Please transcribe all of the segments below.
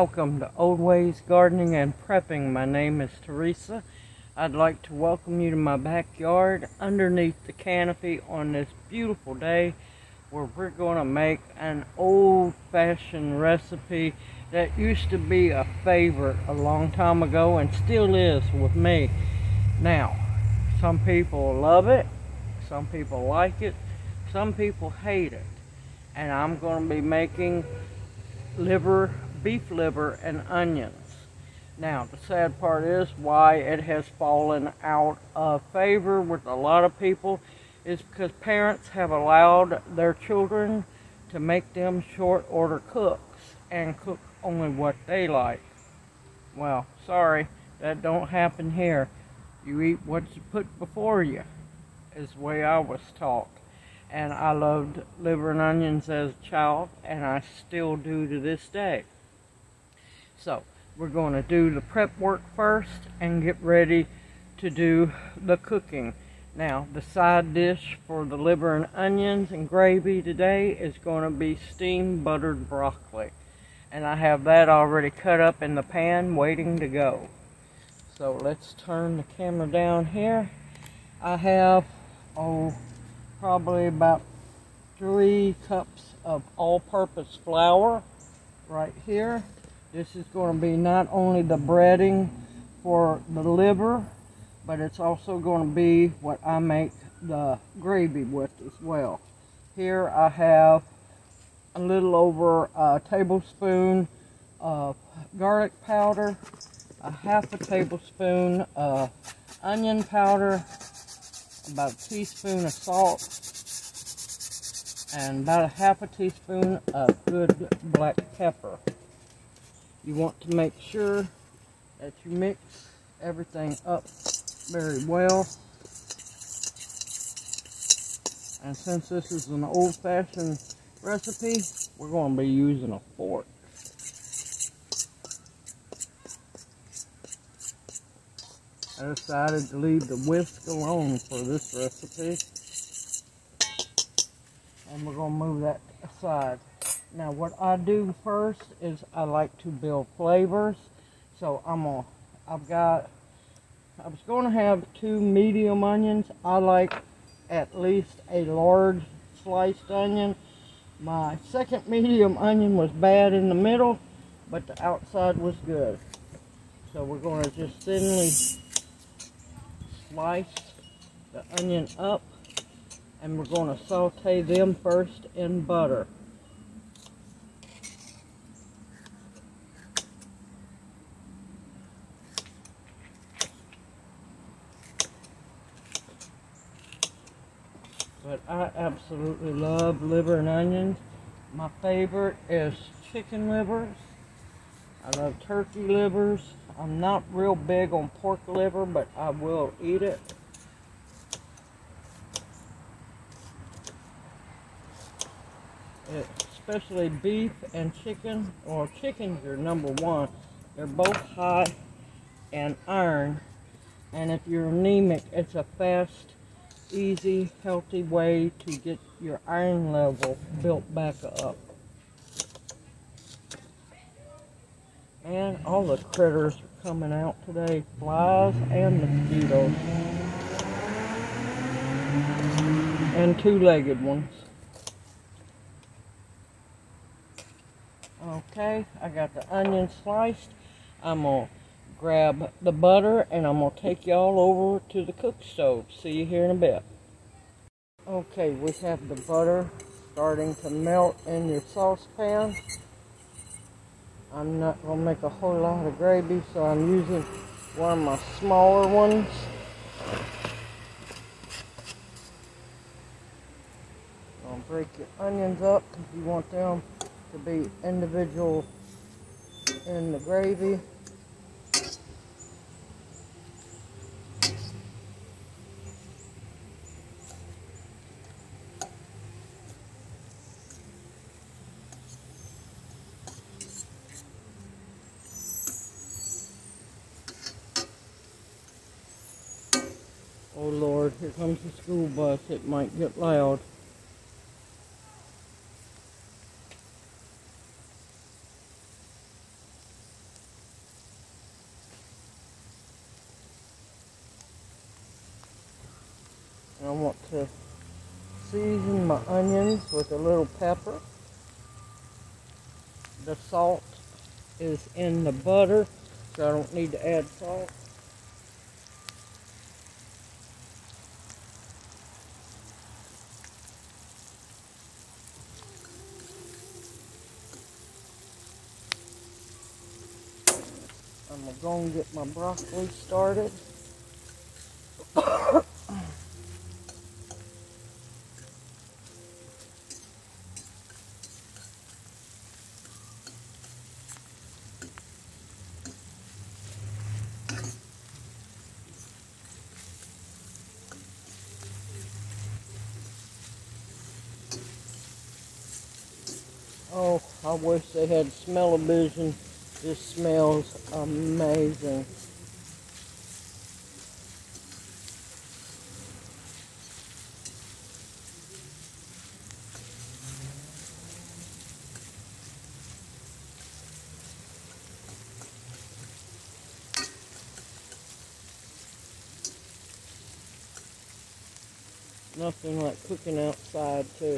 Welcome to Old Ways Gardening and Prepping. My name is Teresa. I'd like to welcome you to my backyard underneath the canopy on this beautiful day where we're going to make an old-fashioned recipe that used to be a favorite a long time ago and still is with me. Now, some people love it, some people like it, some people hate it. And I'm going to be making liver, beef liver, and onions. Now, the sad part is why it has fallen out of favor with a lot of people is because parents have allowed their children to make them short order cooks and cook only what they like. Well, sorry, that don't happen here. You eat what's put before you, is the way I was taught and I loved liver and onions as a child, and I still do to this day. So, we're going to do the prep work first and get ready to do the cooking. Now, the side dish for the liver and onions and gravy today is going to be steamed buttered broccoli. And I have that already cut up in the pan waiting to go. So let's turn the camera down here. I have, oh, probably about three cups of all-purpose flour right here. This is going to be not only the breading for the liver, but it's also going to be what I make the gravy with as well. Here I have a little over a tablespoon of garlic powder, a half a tablespoon of onion powder, about a teaspoon of salt, and about a half a teaspoon of good black pepper. You want to make sure that you mix everything up very well. And since this is an old-fashioned recipe, we're going to be using a fork. I decided to leave the whisk alone for this recipe. And we're going to move that aside. Now what I do first is I like to build flavors. So I'm to, I've got, I was to have two medium onions. I like at least a large sliced onion. My second medium onion was bad in the middle, but the outside was good. So we're going to just thinly slice the onion up and we're going to saute them first in butter. I absolutely love liver and onions. My favorite is chicken livers. I love turkey livers. I'm not real big on pork liver, but I will eat it. it especially beef and chicken, or chickens are number one. They're both high in iron, and if you're anemic, it's a fast, easy, healthy way to get your iron level built back up. And all the critters are coming out today. Flies and mosquitoes. And two-legged ones. Okay, I got the onion sliced. I'm going to grab the butter and I'm going to take y'all over to the cook stove. See you here in a bit. Okay, we have the butter starting to melt in your saucepan. I'm not going to make a whole lot of gravy, so I'm using one of my smaller ones. I'll break your onions up because you want them to be individual in the gravy. here comes the school bus. It might get loud. I want to season my onions with a little pepper. The salt is in the butter, so I don't need to add salt. Go and get my broccoli started. Oh, I wish they had smell-o-vision. This smells amazing. Nothing like cooking outside too.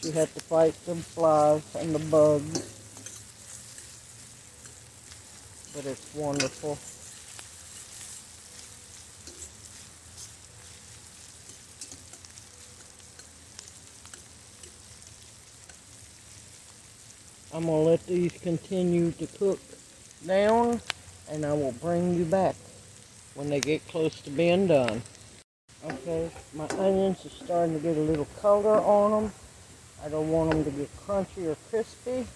Yes, you have to fight the flies and the bugs. But it's wonderful. I'm going to let these continue to cook down and I will bring you back when they get close to being done. Okay, my onions are starting to get a little color on them. I don't want them to get crunchy or crispy.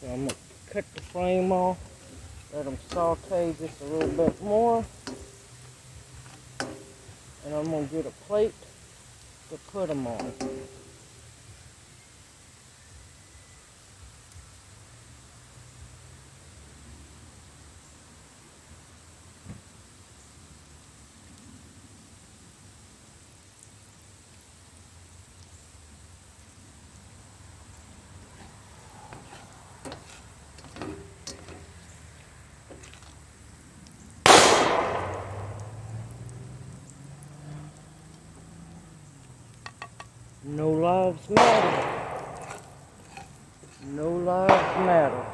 So I'm going to cut the flame off, let them saute just a little bit more. And I'm going to get a plate to put them on. No lives matter. No lives matter.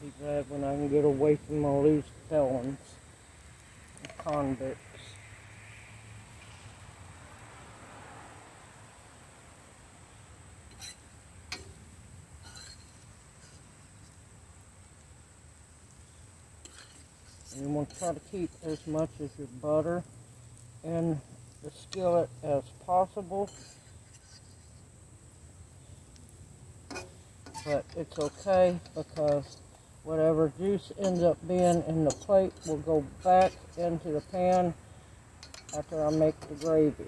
Be glad when I can get away from all these felons convicts. You want to try to keep as much of your butter in the skillet as possible. But it's okay because whatever juice ends up being in the plate will go back into the pan after I make the gravy.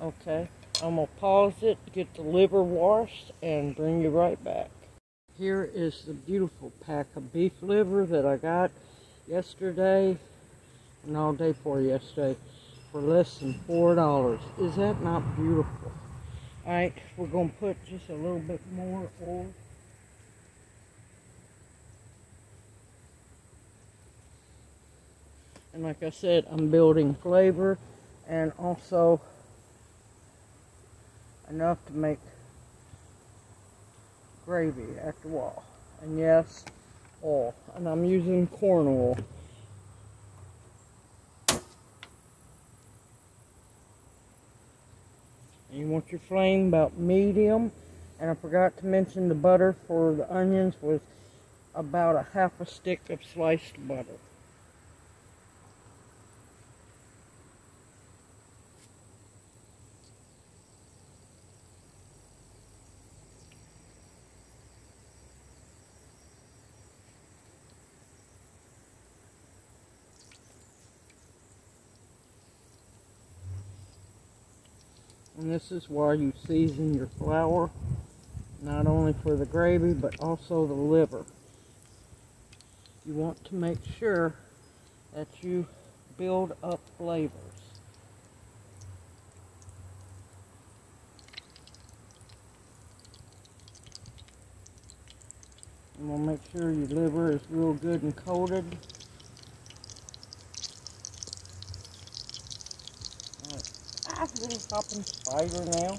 Okay, I'm going to pause it, get the liver washed, and bring you right back. Here is the beautiful pack of beef liver that I got yesterday, and all day for yesterday, for less than $4. Is that not beautiful? Alright, we're going to put just a little bit more oil. And like I said, I'm building flavor and also enough to make gravy at the wall. And yes, oil. And I'm using corn oil. You want your flame about medium. And I forgot to mention the butter for the onions was about a half a stick of sliced butter. And this is why you season your flour, not only for the gravy, but also the liver. You want to make sure that you build up flavors. And we'll make sure your liver is real good and coated. Ah, little hopping spider now.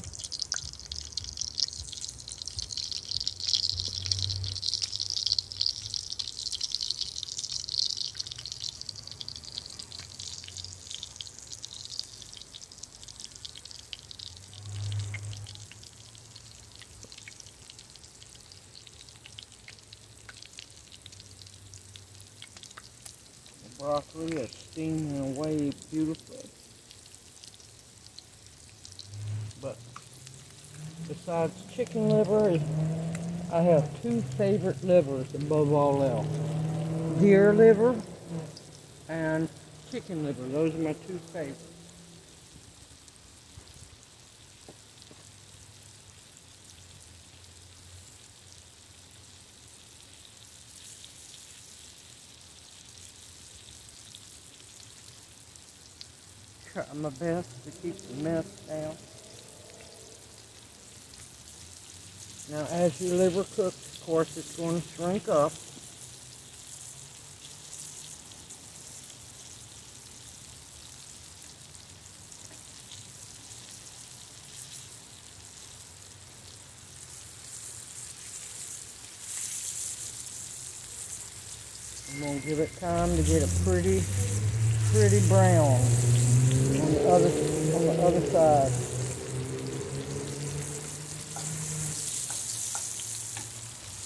broccoli is steaming away beautifully. But besides chicken liver, I have two favorite livers above all else. Deer liver and chicken liver. Those are my two favorites. try my best to keep the mess down. Now as your liver cooks, of course, it's going to shrink up. I'm going to give it time to get a pretty, pretty brown on the other on the other side.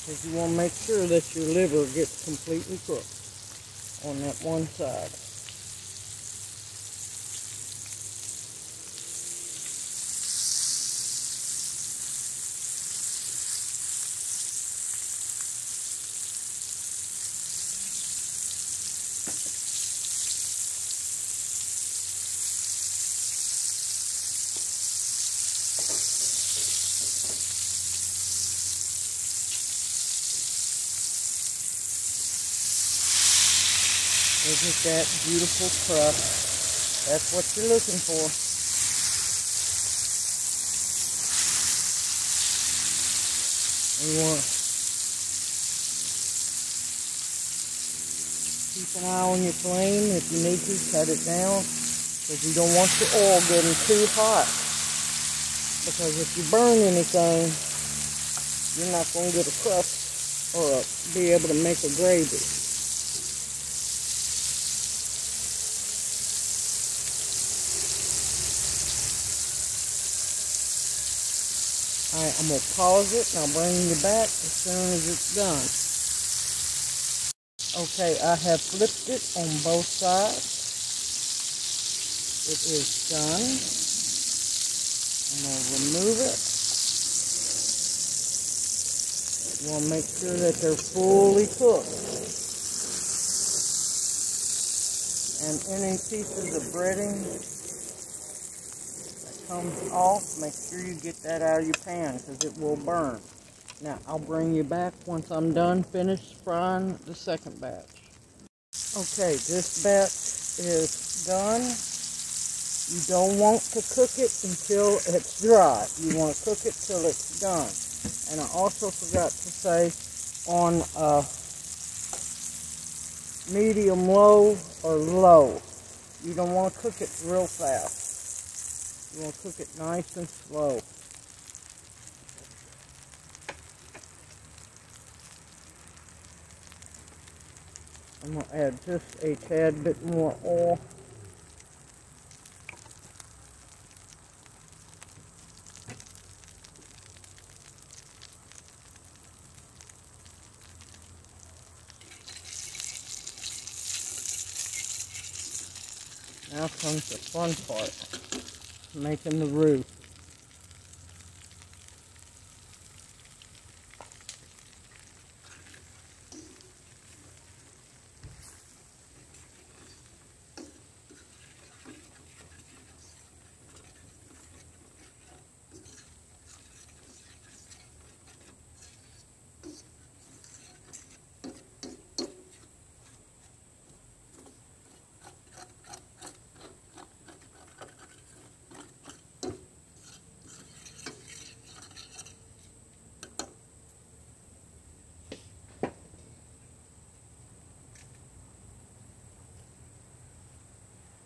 Because you want to make sure that your liver gets completely cooked on that one side. That beautiful crust? That's what you're looking for. you want keep an eye on your flame. If you need to, cut it down. Because you don't want your oil getting too hot. Because if you burn anything, you're not going to get a crust or be able to make a gravy. I'm going to pause it and I'll bring you back as soon as it's done. Okay, I have flipped it on both sides. It is done. I'm going to remove it. You want to make sure that they're fully cooked. And any pieces of breading comes off, make sure you get that out of your pan because it will burn. Now, I'll bring you back once I'm done, finished frying the second batch. Okay, this batch is done. You don't want to cook it until it's dry. You want to cook it till it's done. And I also forgot to say on a medium low or low. You don't want to cook it real fast. To cook it nice and slow. I'm going to add just a tad bit more oil. Now comes the fun part making the roof.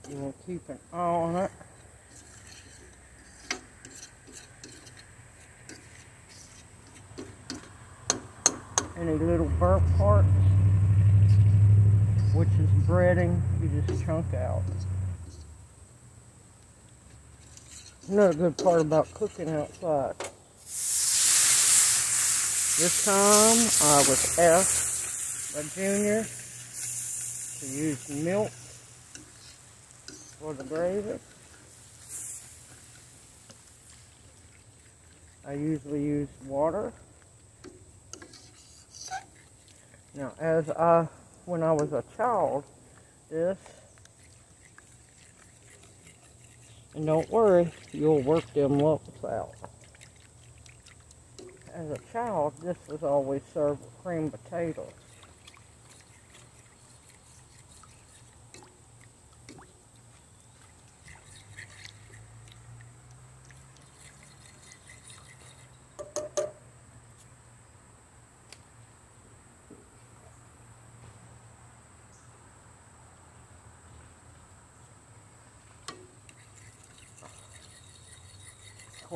You want to keep an eye on it. Any little burnt parts, which is breading, you just chunk out. Another good part about cooking outside. This time I was asked by Junior to use milk for the gravy. I usually use water. Now, as I, when I was a child, this, and don't worry, you'll work them lumps out. As a child, this was always served with cream potatoes.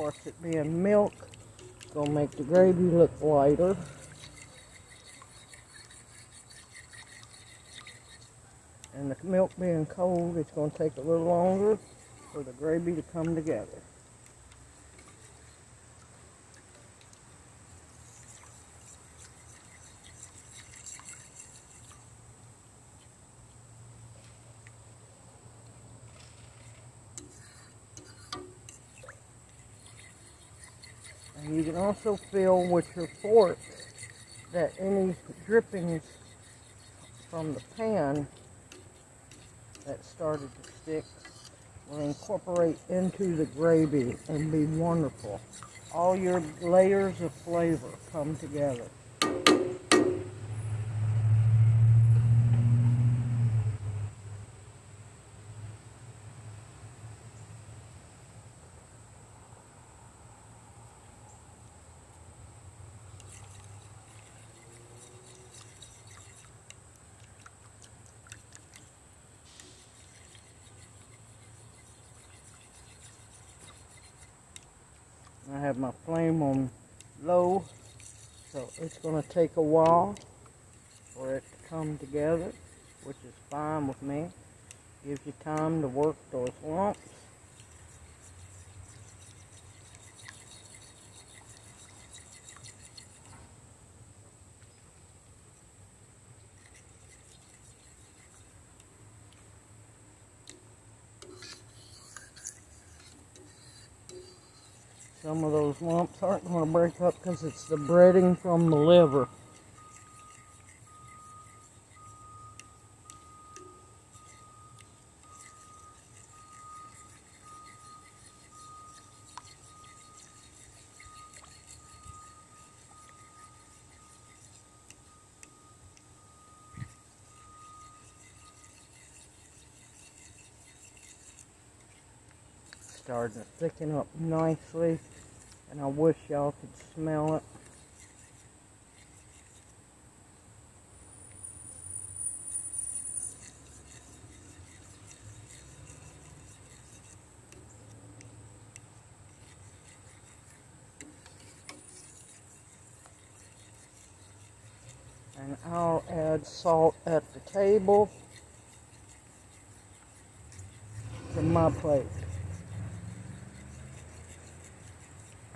Course, it being milk, gonna make the gravy look lighter. And the milk being cold, it's gonna take a little longer for the gravy to come together. And you can also feel with your fork that any drippings from the pan that started to stick will incorporate into the gravy and be wonderful. All your layers of flavor come together. I have my flame on low, so it's going to take a while for it to come together, which is fine with me. Gives you time to work those lumps. Some of those lumps aren't going to break up because it's the breading from the liver. Starting to thicken up nicely and I wish y'all could smell it. And I'll add salt at the table to my plate.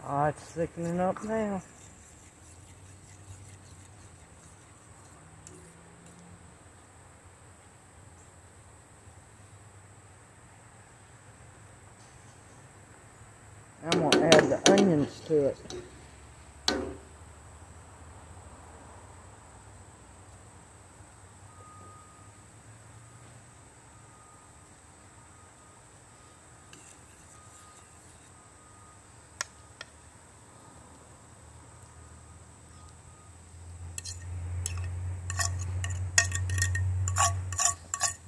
Ah, it's thickening up now. I'm going to add the onions to it.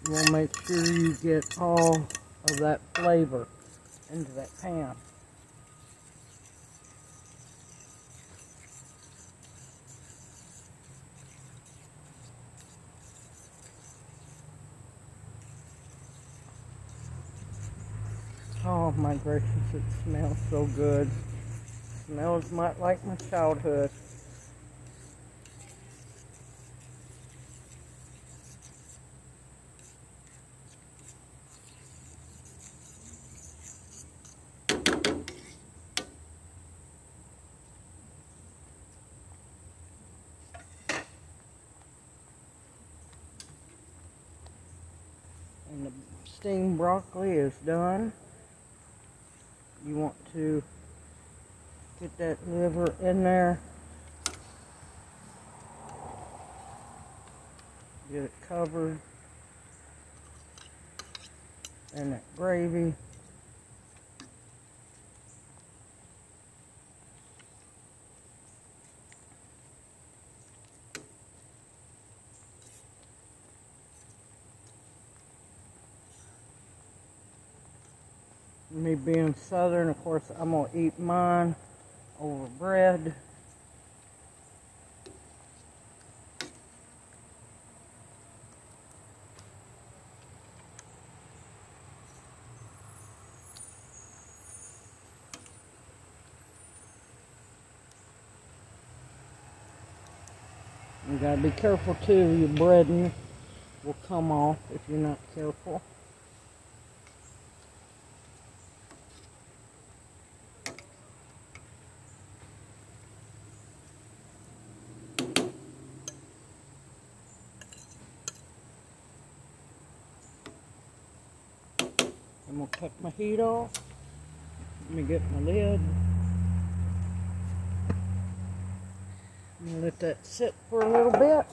Want make sure you get all of that flavor into that pan. Oh my gracious, it smells so good. Smells much like my childhood. And the steamed broccoli is done. You want to get that liver in there. Get it covered. And that gravy. me being southern, of course, I'm going to eat mine over bread. You gotta be careful too, your breading will come off if you're not careful. Cut my heat off. Let me get my lid. Let that sit for a little bit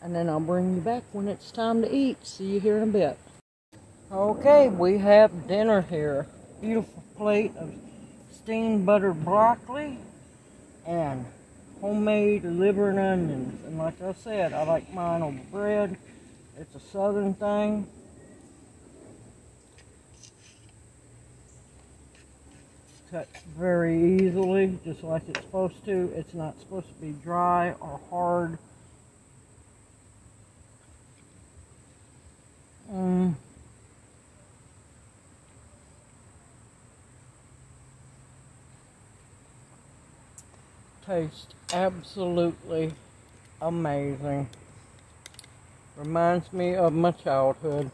and then I'll bring you back when it's time to eat. See you here in a bit. Okay, we have dinner here. Beautiful plate of steamed buttered broccoli and homemade liver and onions. And like I said, I like mine on bread. It's a southern thing. Cuts very easily, just like it's supposed to. It's not supposed to be dry or hard. Mm. Tastes absolutely amazing. Reminds me of my childhood.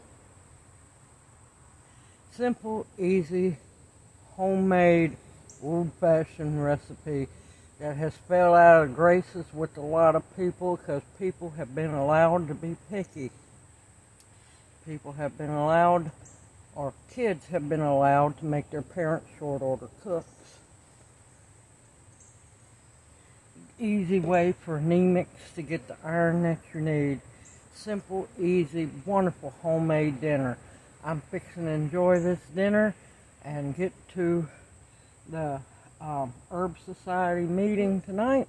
Simple, easy, homemade, old-fashioned recipe that has fell out of graces with a lot of people because people have been allowed to be picky. People have been allowed, or kids have been allowed to make their parents short order cooks. Easy way for anemics to get the iron that you need. Simple, easy, wonderful homemade dinner. I'm fixing to enjoy this dinner and get to the um, Herb Society meeting tonight.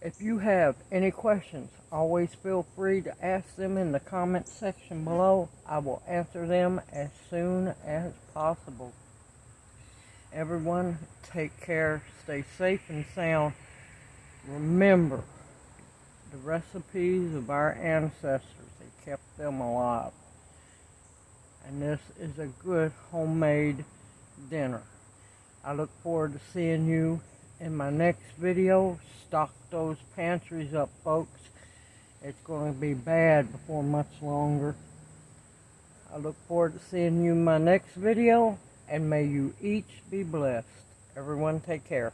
If you have any questions, always feel free to ask them in the comment section below. I will answer them as soon as possible. Everyone, take care, stay safe and sound. Remember the recipes of our ancestors, they kept them alive and this is a good homemade dinner. I look forward to seeing you in my next video. Stock those pantries up, folks. It's going to be bad before much longer. I look forward to seeing you in my next video, and may you each be blessed. Everyone take care.